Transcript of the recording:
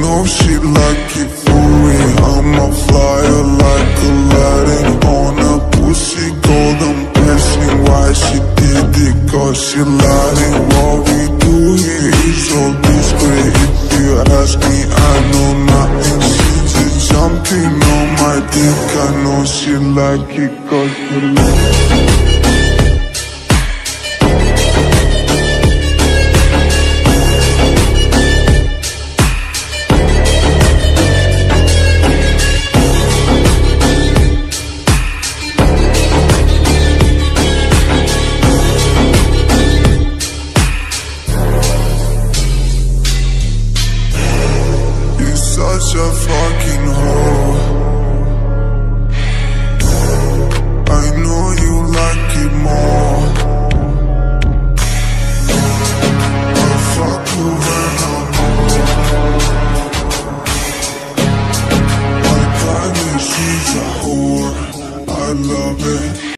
know she like it for me. I'm a flyer like Aladdin On a pussy golden blessing Why she did it? Cause she lied What we do here is so discreet. If you ask me I know nothing. She just jumping on my dick. I know she like it cause she like it such a fucking hole I know you like it more. I fuck she's a whore I love it.